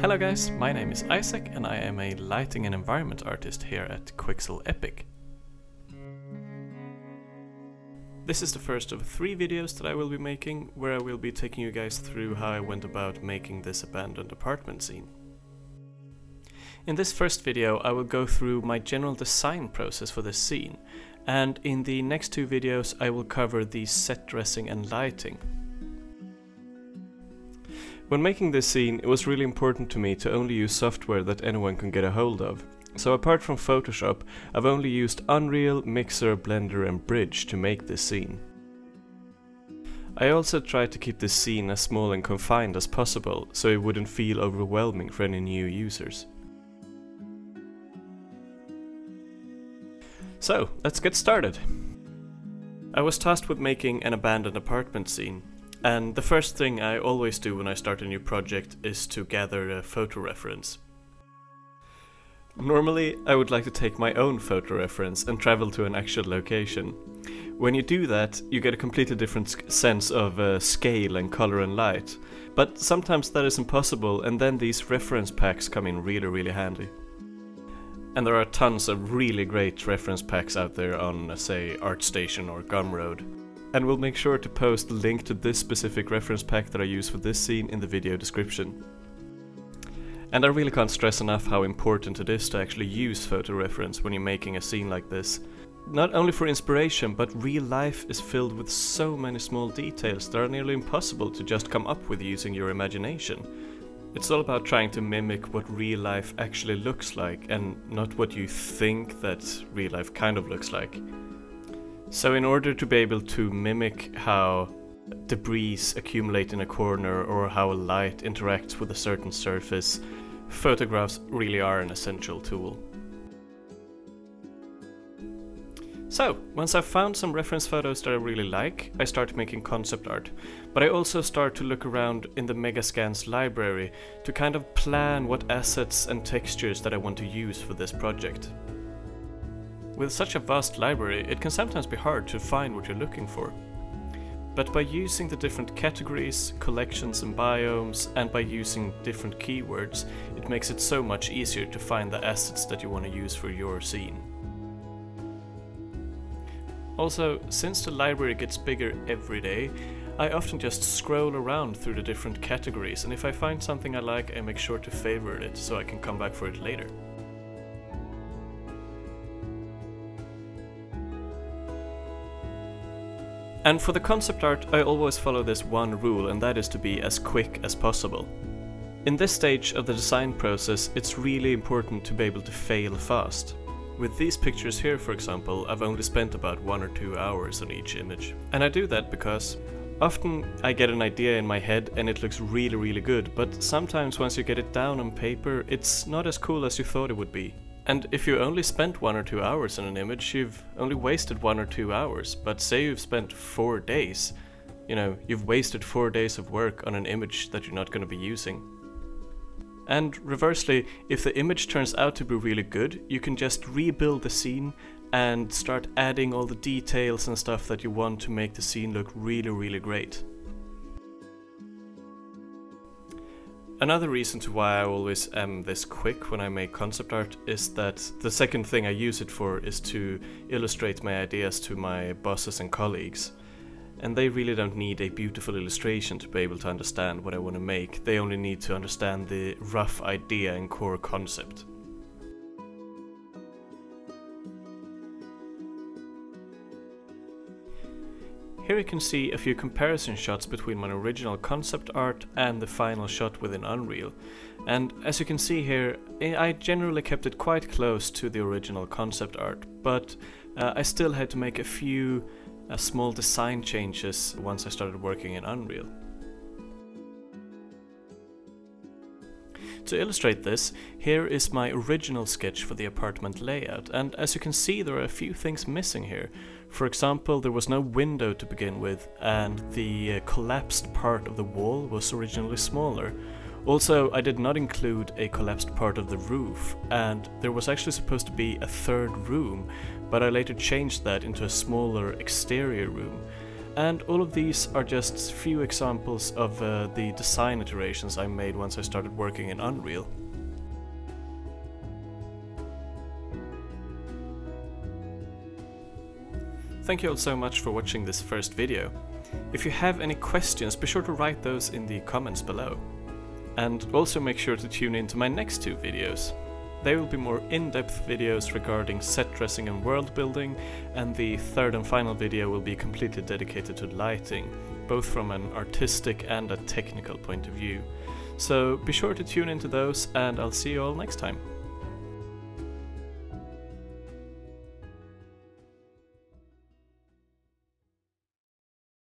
Hello guys, my name is Isac and I am a lighting and environment artist here at Quixel Epic. This is the first of three videos that I will be making, where I will be taking you guys through how I went about making this abandoned apartment scene. In this first video I will go through my general design process for this scene, and in the next two videos I will cover the set dressing and lighting. When making this scene, it was really important to me to only use software that anyone can get a hold of. So apart from Photoshop, I've only used Unreal, Mixer, Blender and Bridge to make this scene. I also tried to keep this scene as small and confined as possible, so it wouldn't feel overwhelming for any new users. So, let's get started. I was tasked with making an abandoned apartment scene, and the first thing I always do when I start a new project is to gather a photo reference. Normally, I would like to take my own photo reference and travel to an actual location. When you do that, you get a completely different sense of uh, scale and color and light. But sometimes that is impossible, and then these reference packs come in really, really handy. And there are tons of really great reference packs out there on, say, ArtStation or Gumroad and we'll make sure to post the link to this specific reference pack that I use for this scene in the video description. And I really can't stress enough how important it is to actually use photo reference when you're making a scene like this. Not only for inspiration, but real life is filled with so many small details that are nearly impossible to just come up with using your imagination. It's all about trying to mimic what real life actually looks like and not what you think that real life kind of looks like. So in order to be able to mimic how debris accumulate in a corner or how light interacts with a certain surface, photographs really are an essential tool. So, once I've found some reference photos that I really like, I start making concept art. But I also start to look around in the Megascans library to kind of plan what assets and textures that I want to use for this project. With such a vast library, it can sometimes be hard to find what you're looking for. But by using the different categories, collections and biomes, and by using different keywords, it makes it so much easier to find the assets that you want to use for your scene. Also, since the library gets bigger every day, I often just scroll around through the different categories and if I find something I like I make sure to favorite it so I can come back for it later. And for the concept art, I always follow this one rule, and that is to be as quick as possible. In this stage of the design process, it's really important to be able to fail fast. With these pictures here, for example, I've only spent about one or two hours on each image. And I do that because often I get an idea in my head and it looks really really good, but sometimes once you get it down on paper, it's not as cool as you thought it would be. And if you only spent one or two hours on an image, you've only wasted one or two hours. But say you've spent four days, you know, you've wasted four days of work on an image that you're not going to be using. And reversely, if the image turns out to be really good, you can just rebuild the scene and start adding all the details and stuff that you want to make the scene look really, really great. Another reason to why I always am this quick when I make concept art is that the second thing I use it for is to illustrate my ideas to my bosses and colleagues. And they really don't need a beautiful illustration to be able to understand what I want to make, they only need to understand the rough idea and core concept. Here you can see a few comparison shots between my original concept art and the final shot within Unreal. And as you can see here, I generally kept it quite close to the original concept art, but uh, I still had to make a few uh, small design changes once I started working in Unreal. To illustrate this, here is my original sketch for the apartment layout, and as you can see there are a few things missing here. For example, there was no window to begin with, and the uh, collapsed part of the wall was originally smaller. Also, I did not include a collapsed part of the roof, and there was actually supposed to be a third room, but I later changed that into a smaller exterior room. And all of these are just few examples of uh, the design iterations I made once I started working in Unreal. Thank you all so much for watching this first video. If you have any questions, be sure to write those in the comments below. And also make sure to tune in to my next two videos. They will be more in-depth videos regarding set dressing and world building, and the third and final video will be completely dedicated to lighting, both from an artistic and a technical point of view. So be sure to tune into those, and I'll see you all next time.